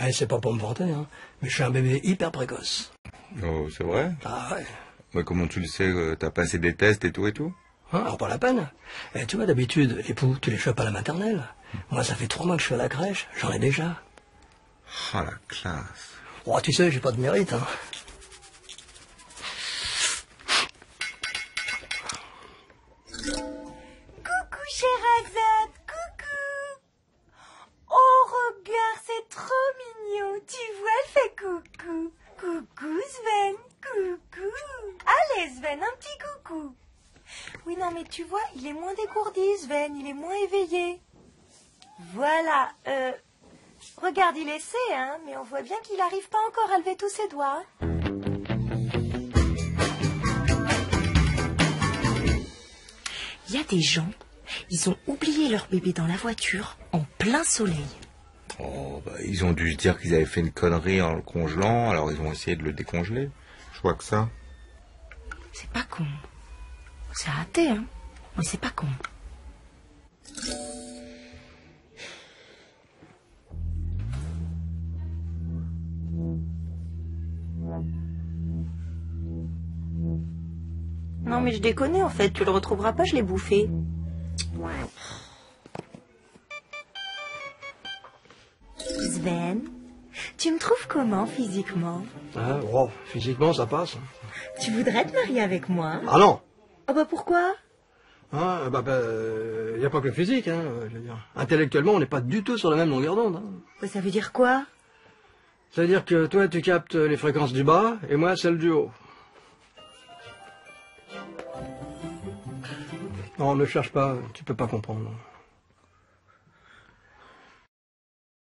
Eh, c'est pas pour me vanter, hein, mais je suis un bébé hyper précoce. Oh, c'est vrai? Ah ouais. Mais comment tu le sais euh, T'as passé des tests et tout et tout? Hein, alors pas la peine. Eh, tu vois, d'habitude, les poux, tu les chopes à la maternelle. Moi, ça fait trois mois que je suis à la crèche, j'en ai déjà. Ah, la classe. Oh, tu sais, j'ai pas de mérite, hein. Coucou Sherazade, coucou Oh regarde, c'est trop mignon Tu vois, elle fait coucou Coucou Sven, coucou Allez Sven, un petit coucou Oui non mais tu vois, il est moins dégourdi Sven, il est moins éveillé. Voilà, euh... Regarde, il essaie, hein, mais on voit bien qu'il n'arrive pas encore à lever tous ses doigts. Il y a des gens, ils ont oublié leur bébé dans la voiture en plein soleil. Oh, bah, ils ont dû se dire qu'ils avaient fait une connerie en le congelant, alors ils ont essayé de le décongeler. Je vois que ça. C'est pas con. C'est raté, hein, mais c'est pas con. Non mais je déconne en fait, tu le retrouveras pas, je l'ai bouffé. Sven, tu me trouves comment physiquement? Hein, oh, physiquement, ça passe. Tu voudrais te marier avec moi? Ah non Ah bah pourquoi? Hein, bah, bah, y a pas que le physique, hein, je veux dire. Intellectuellement, on n'est pas du tout sur la même longueur d'onde. hein. Bah, Ça veut dire quoi? Ça veut dire que toi, tu captes les fréquences du bas, et moi, celles du haut. Non, ne cherche pas, tu peux pas comprendre.